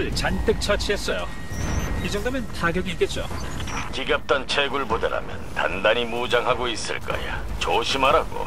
백스를 잔뜩 처치했어요. 이 정도면 타격이 있겠죠. 기갑단 채굴 부대라면 단단히 무장하고 있을 거야. 조심하라고.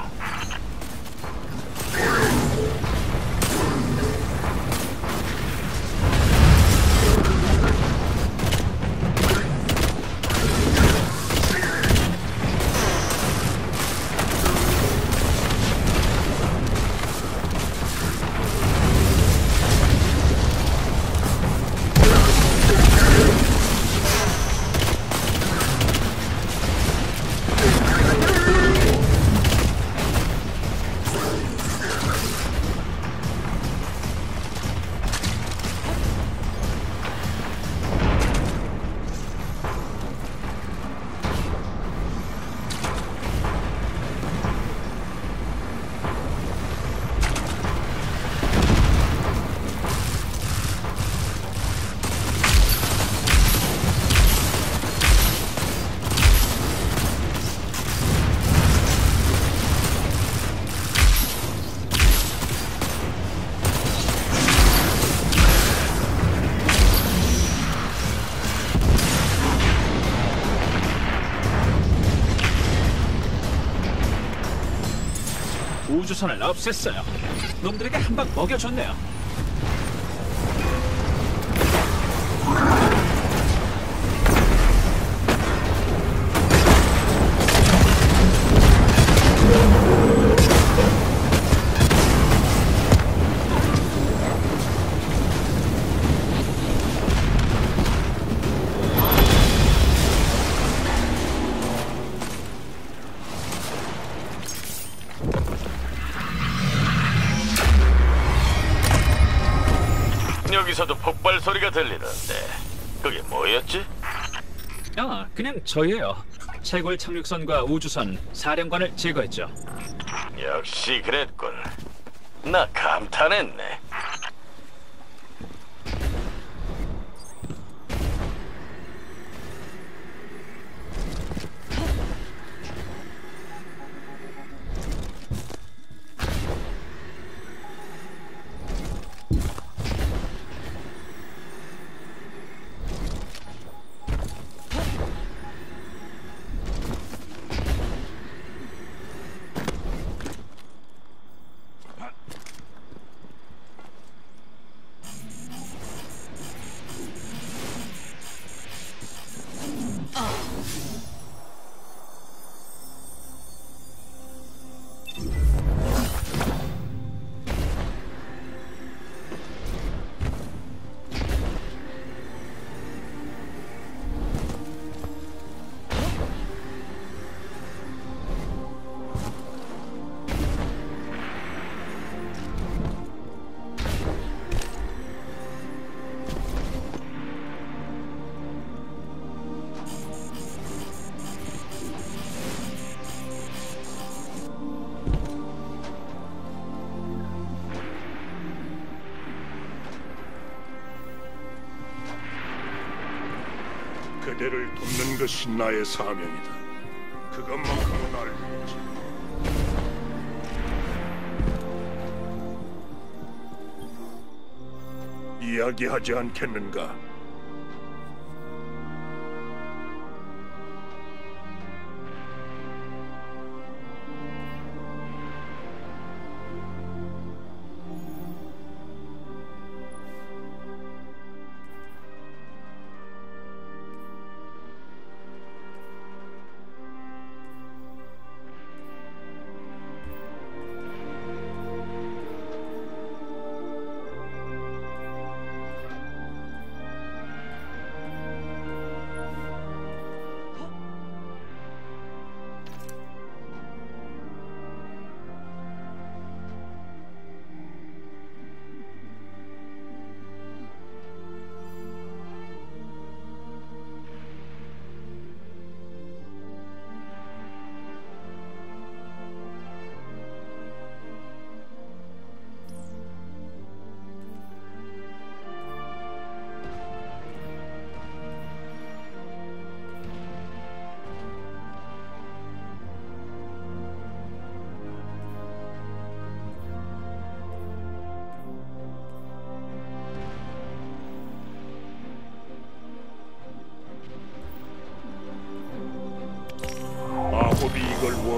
우주선을 없앴어요. 놈들에게 한 방 먹여줬네요. 저예요. 채굴 착륙선과 우주선 사령관을 제거했죠. 역시 그랬군. 나 감탄했네. 그대를 돕는 것이 나의 사명이다. 그것만큼은 알고 있지. 이야기하지 않겠는가?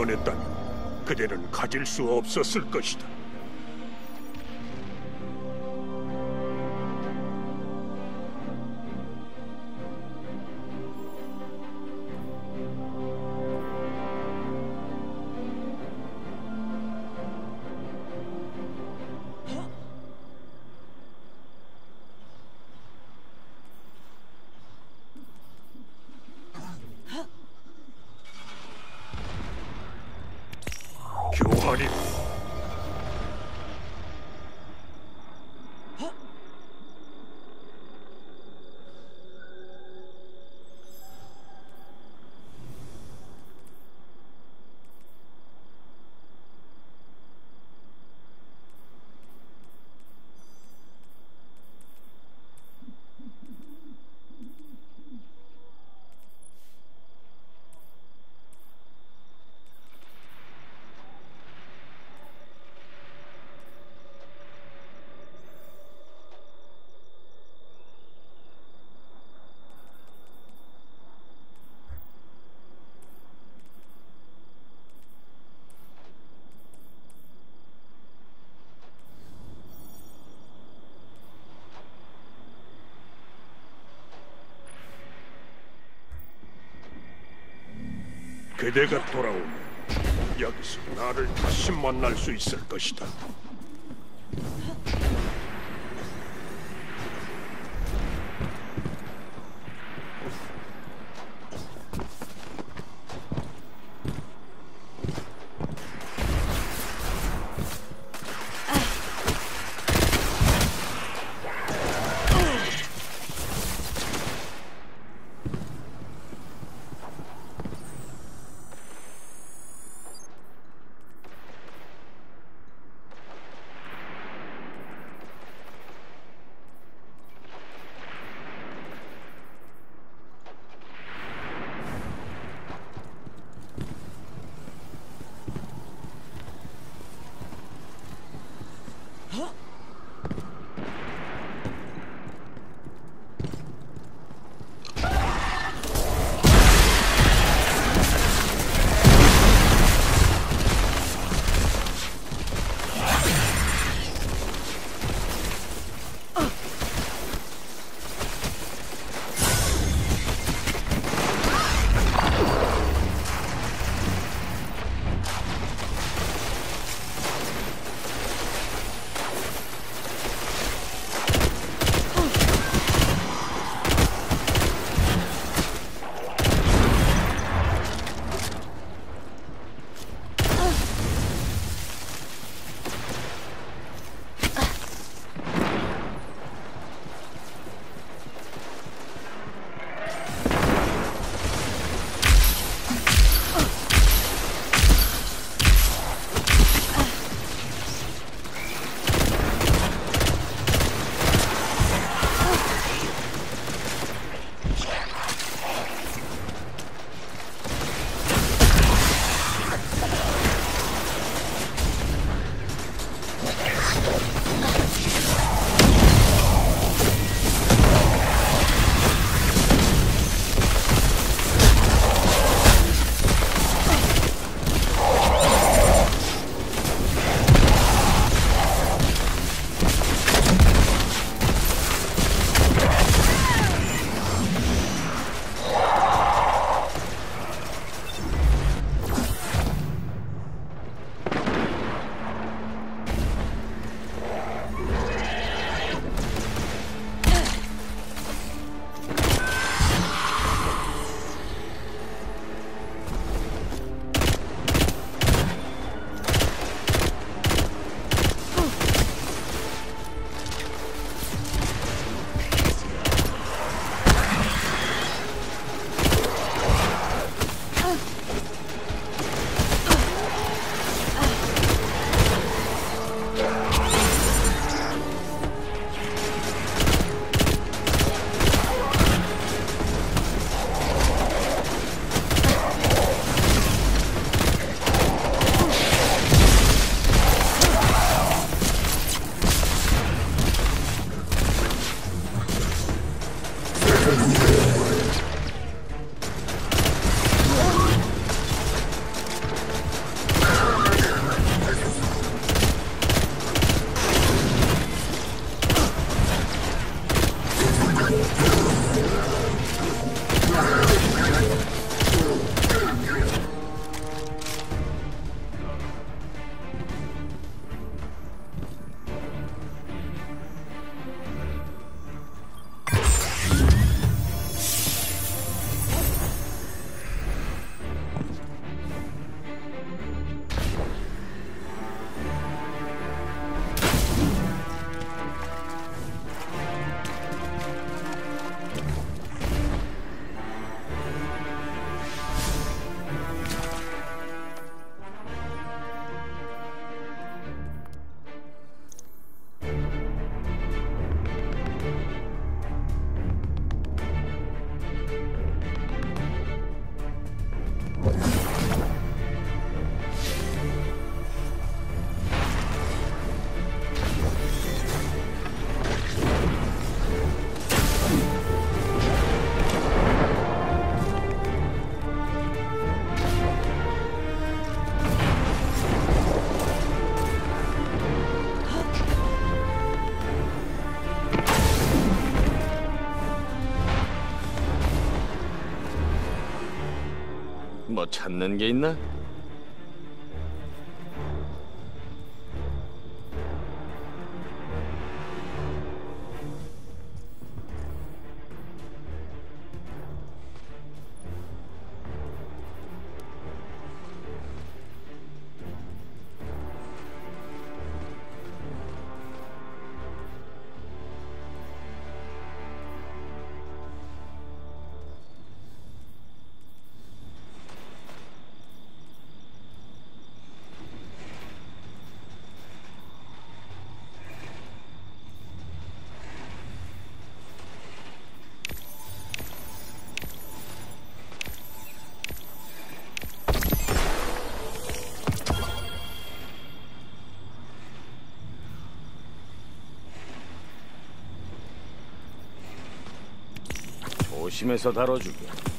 원했다면 그대는 가질 수 없었을 것이다. 그대가 돌아오면 여기서 나를 다시 만날 수 있을 것이다. 뭐 찾는 게 있나? 조심해서 다뤄주게.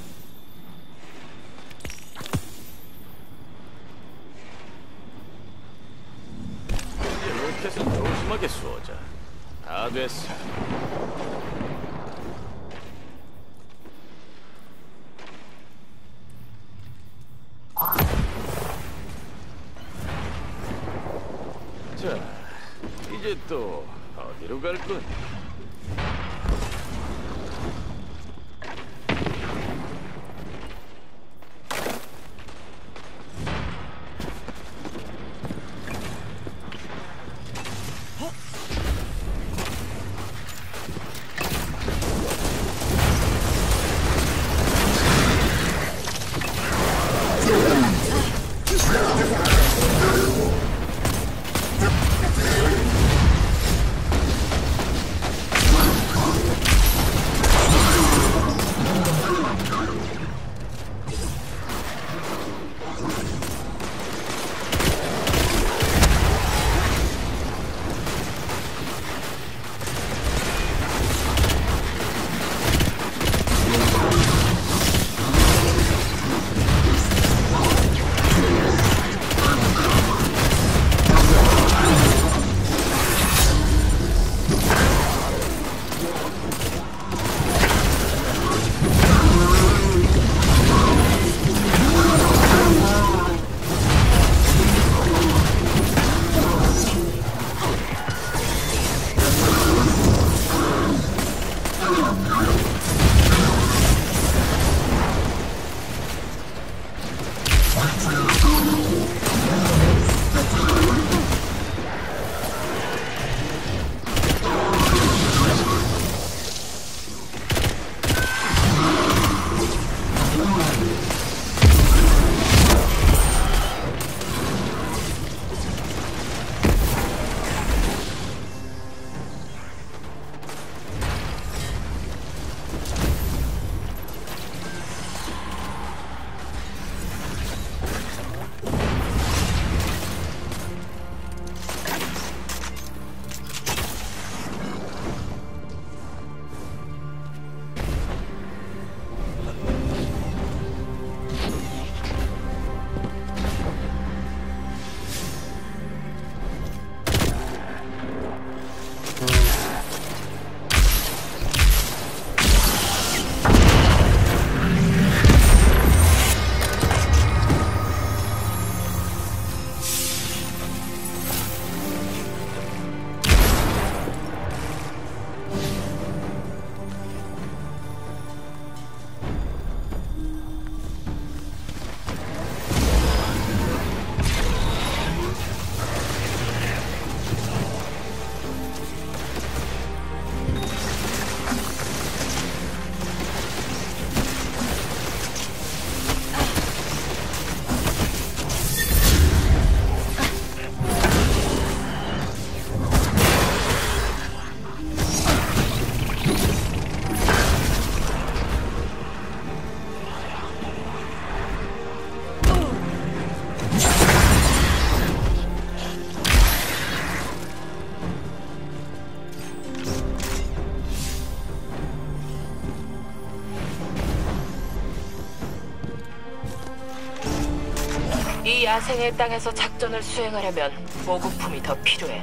야생의 땅에서 작전을 수행하려면 보급품이 더 필요해.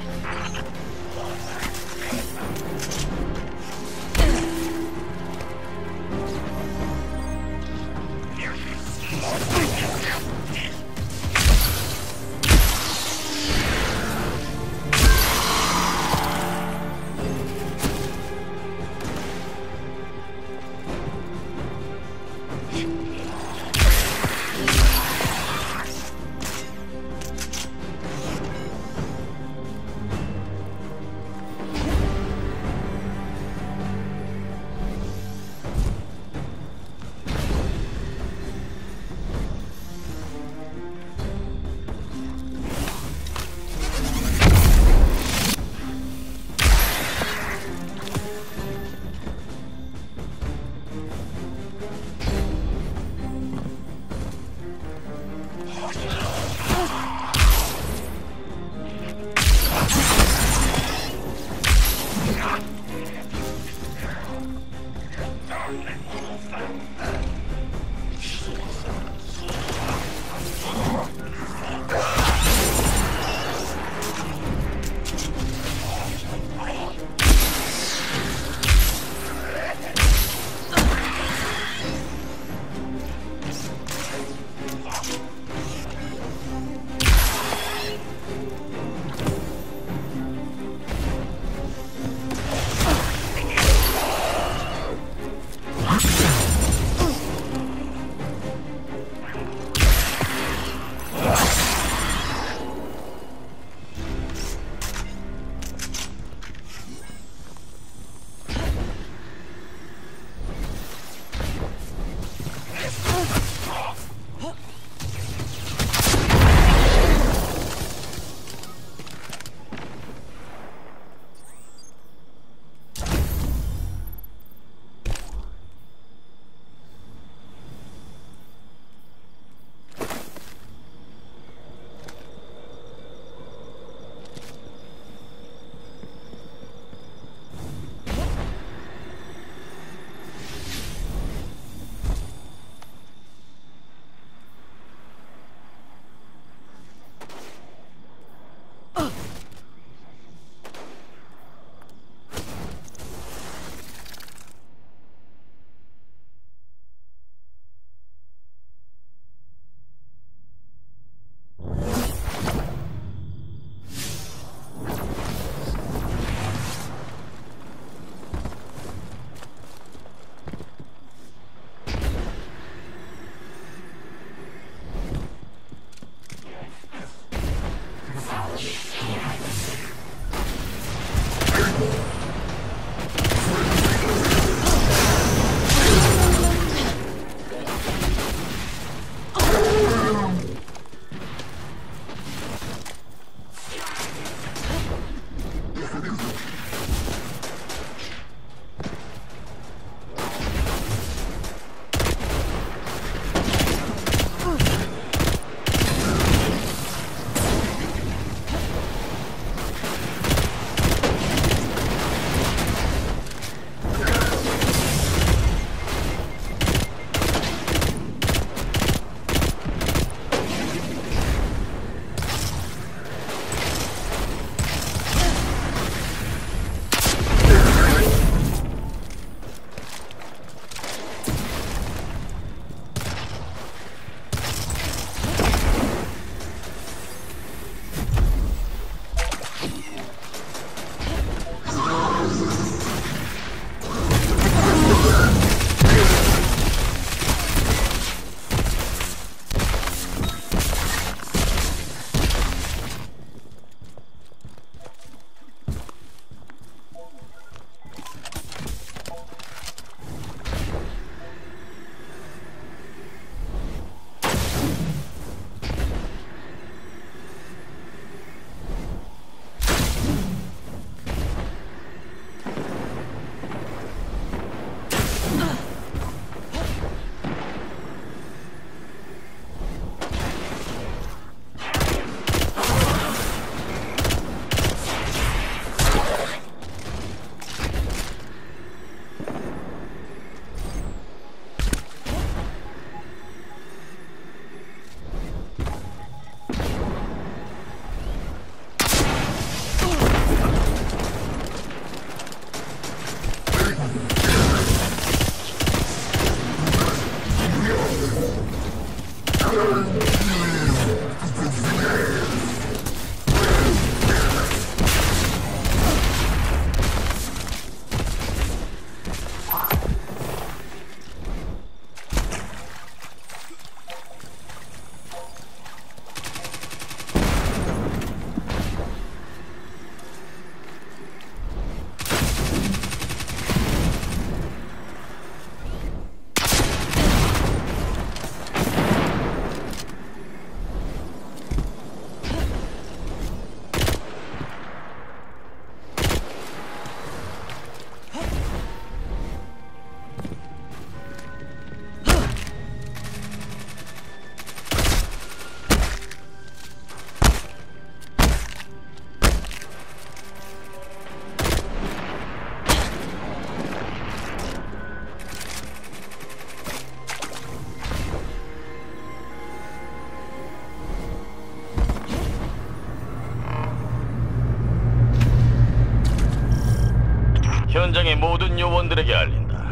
모든 요원들에게 알린다.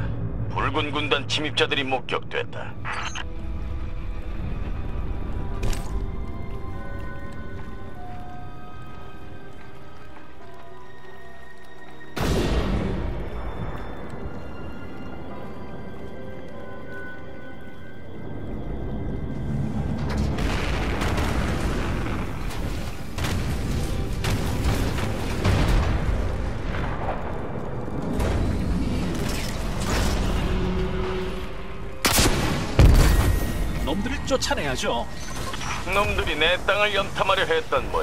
붉은 군단 침입자들이 목격됐다. 쫓아내야죠. 놈들이 내 땅을 염탐하려 했던 모양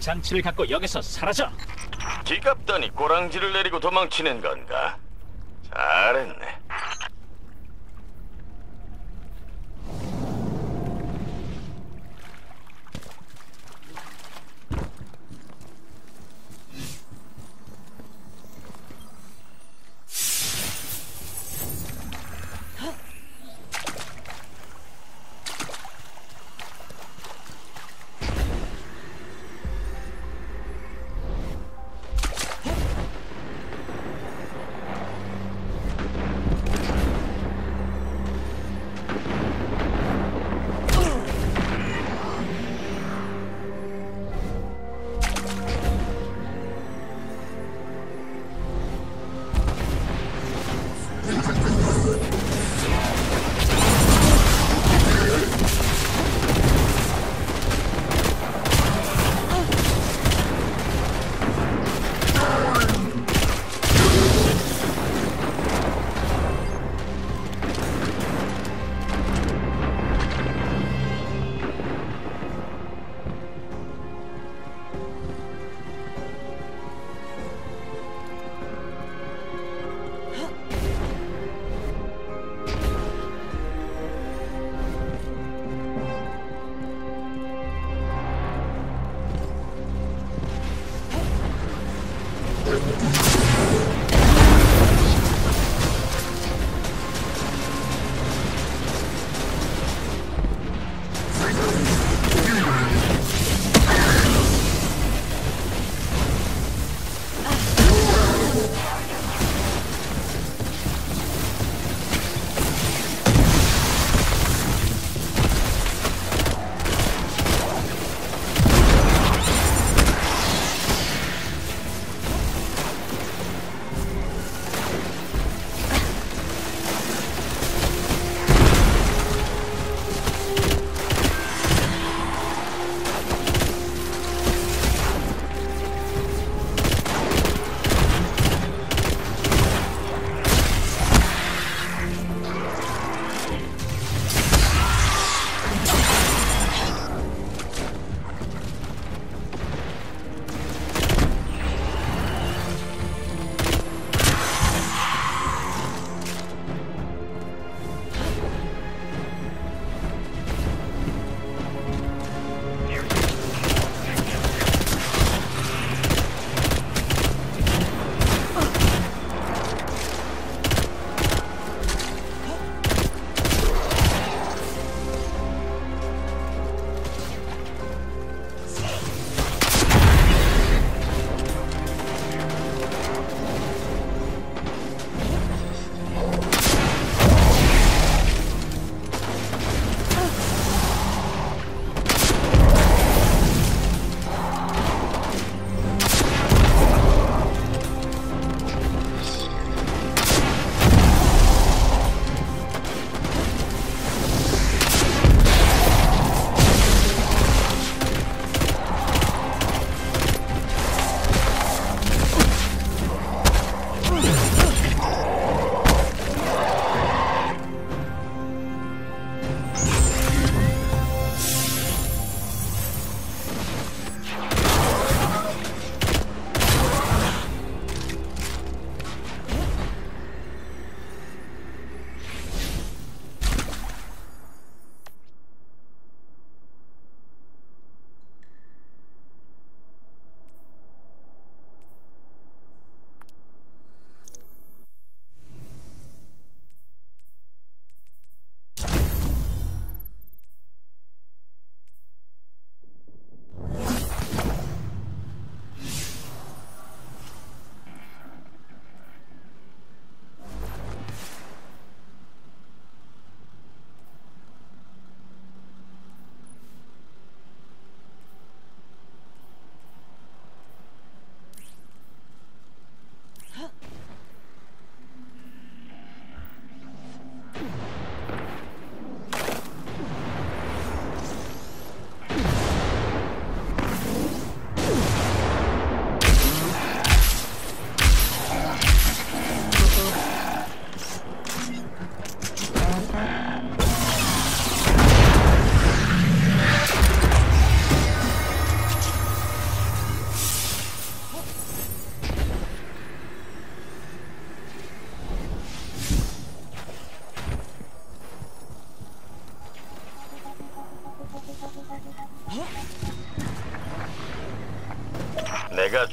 장치를 갖고 여기서 사라져. 기갑단이 꼬랑지를 내리고 도망치는 건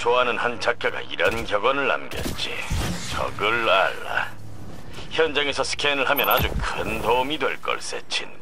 좋아하는 한 작가가 이런 격언을 남겼지. 적을 알라. 현장에서 스캔을 하면 아주 큰 도움이 될 걸세, 친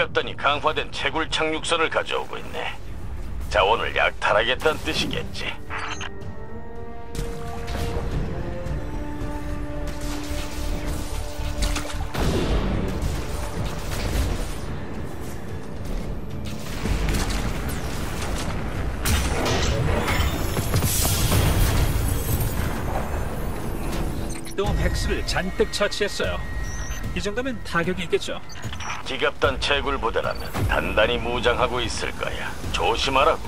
구. 기갑단이 강화된 채굴 착륙선을 가져오고 있네. 자, 오늘 약탈하겠다는 뜻이겠지. 또 백스를 잔뜩 처치했어요. 이 정도면 타격이 있겠죠. 기갑단 채굴 부대라면 단단히 무장하고 있을 거야. 조심하라고.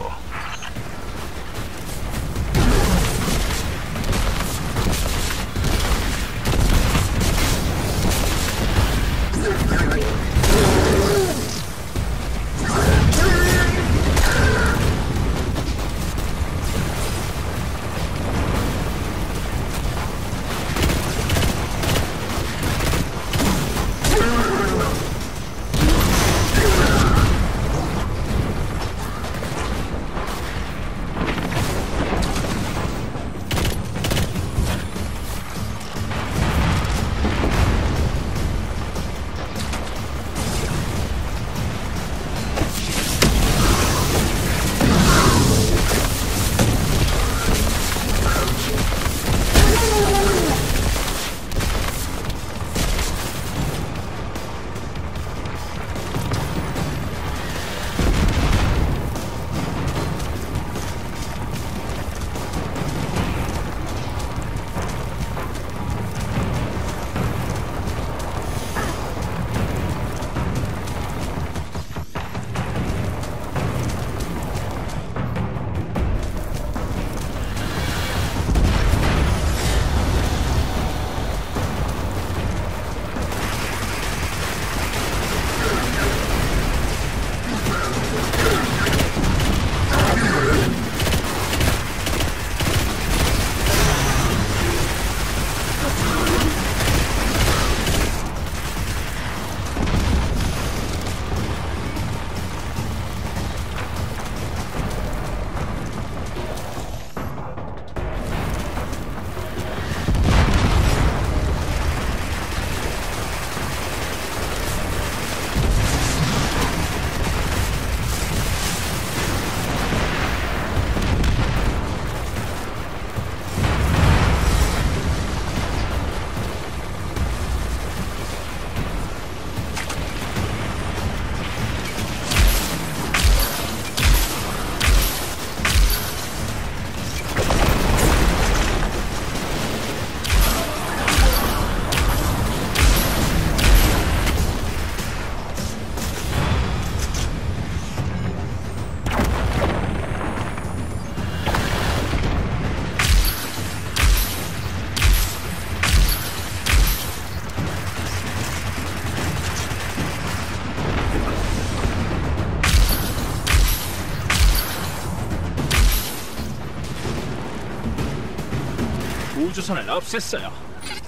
우주선을 없앴어요.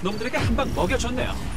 놈들에게 한 방 먹여줬네요.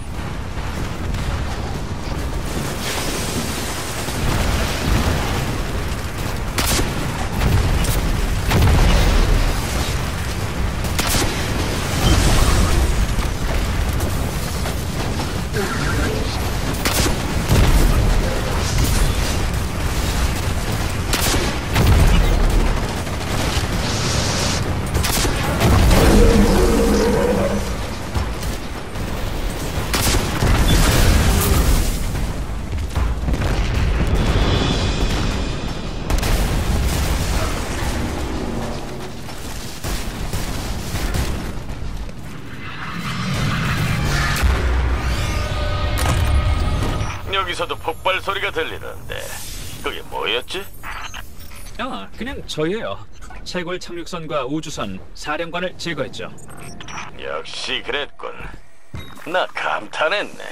저예요. 채굴 착륙선과 우주선 사령관을 제거했죠. 역시 그랬군. 나 감탄했네.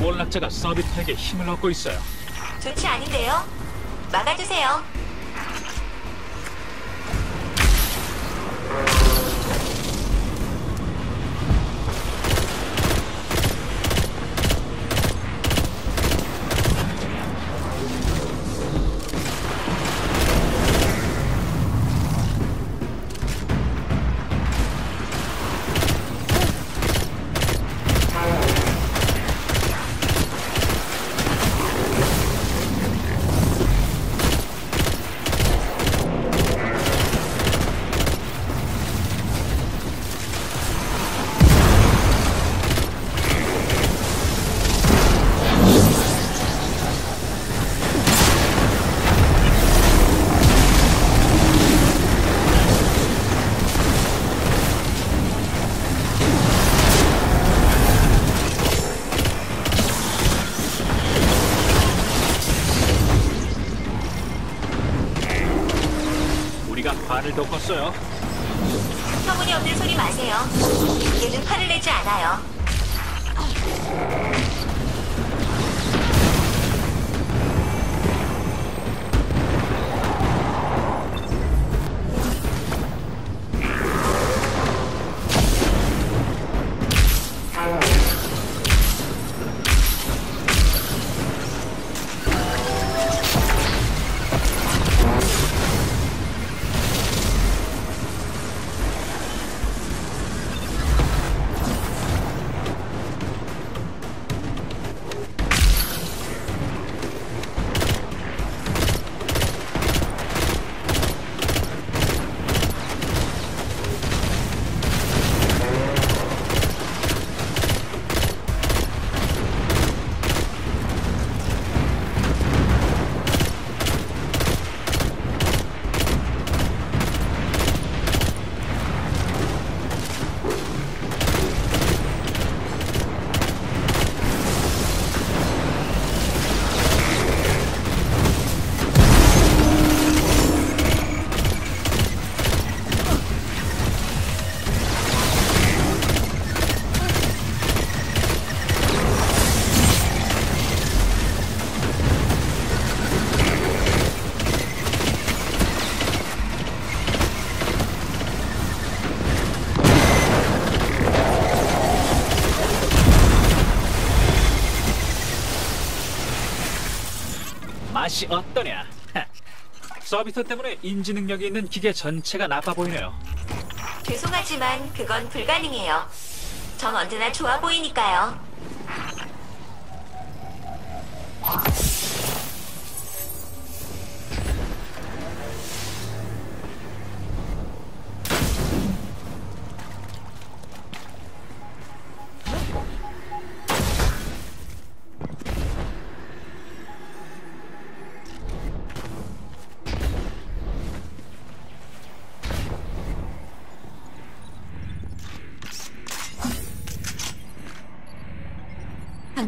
몰락자가 서비스에게 힘을 얻고 있어요. 좋지 않은데요? 막아주세요. 덮었어요. 맛이 어떠냐? 하. 서비스 때문에 인지 능력이 있는 기계 전체가 나빠 보이네요. 죄송하지만 그건 불가능해요. 전 언제나 좋아 보이니까요.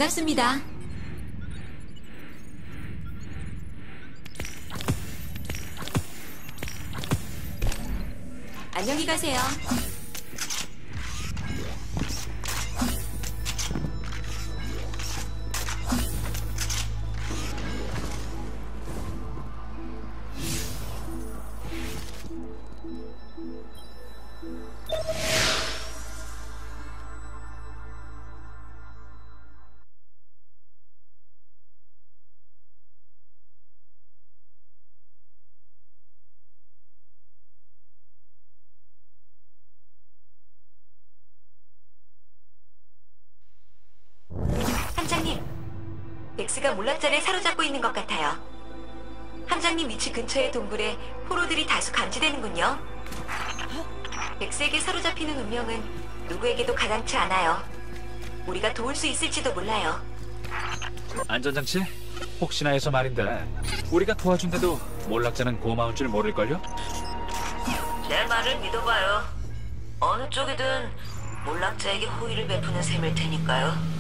반갑습니다. 안녕히 가세요. 엑스가 몰락자를 사로잡고 있는 것 같아요. 함장님 위치 근처의 동굴에 포로들이 다수 감지되는군요. 엑스에게 사로잡히는 운명은 누구에게도 가당치 않아요. 우리가 도울 수 있을지도 몰라요. 안전장치? 혹시나 해서 말인데 우리가 도와준데도 몰락자는 고마운 줄 모를걸요? 내 말을 믿어봐요. 어느 쪽이든 몰락자에게 호의를 베푸는 셈일 테니까요.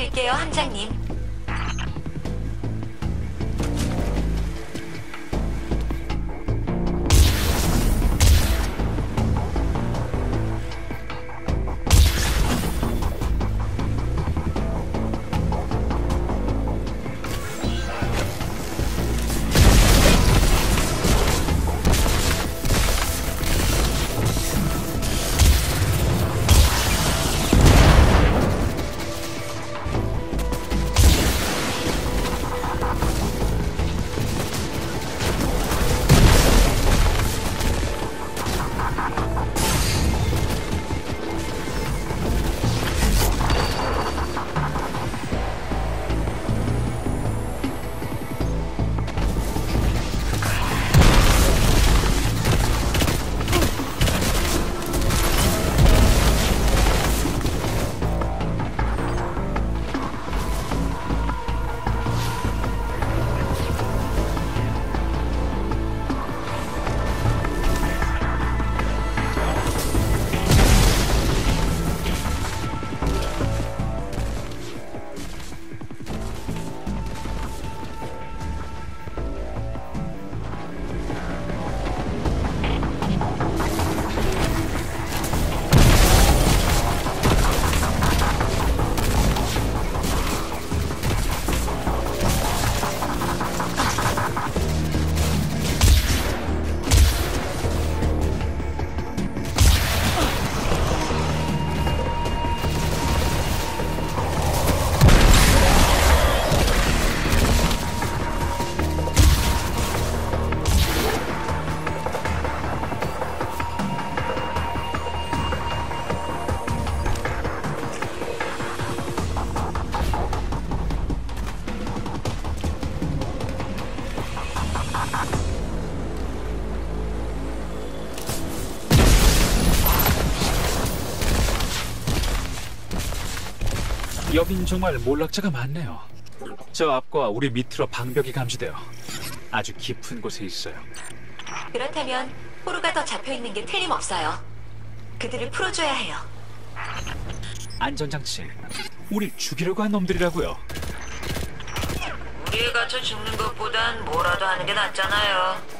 빌게요, 함장님. 여긴 정말 몰락자가 많네요. 저 앞과 우리 밑으로 방벽이 감지돼요. 아주 깊은 곳에 있어요. 그렇다면 포로가 더 잡혀 있는 게 틀림없어요. 그들을 풀어줘야 해요. 안전장치. 우리 죽이려고 한 놈들이라고요. 우리에 갇혀 죽는 것보단 뭐라도 하는 게 낫잖아요.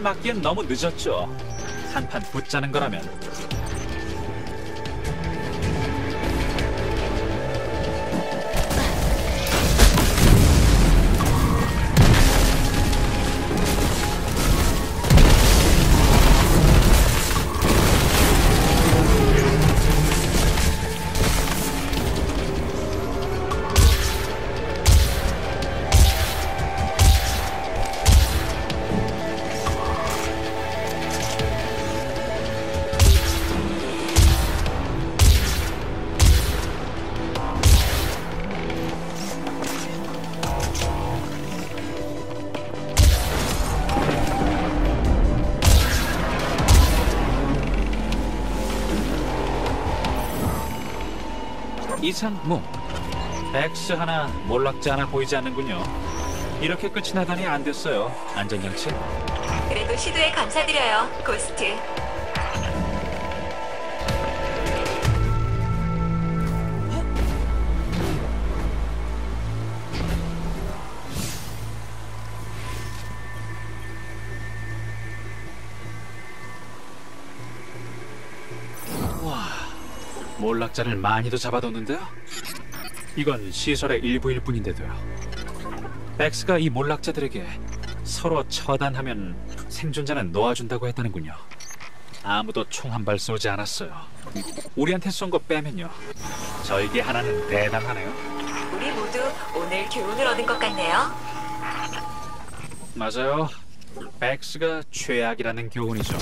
막기엔 너무 늦었죠. 한판 붙자는 거라면 이상무. X 하나 몰락자 하나 보이지 않는군요. 이렇게 끝이 나다니 안 됐어요. 안전장치. 그래도 시도에 감사드려요, 고스트. 몰락자를 많이도 잡아뒀는데요. 이건 시설의 일부일 뿐인데도요. X가 이 몰락자들에게 서로 처단하면 생존자는 놓아준다고 했다는군요. 아무도 총 한 발 쏘지 않았어요. 우리한테 쏜 거 빼면요. 저에게 하나는 대단하네요. 우리 모두 오늘 교훈을 얻은 것 같네요. 맞아요. X가 최악이라는 교훈이죠.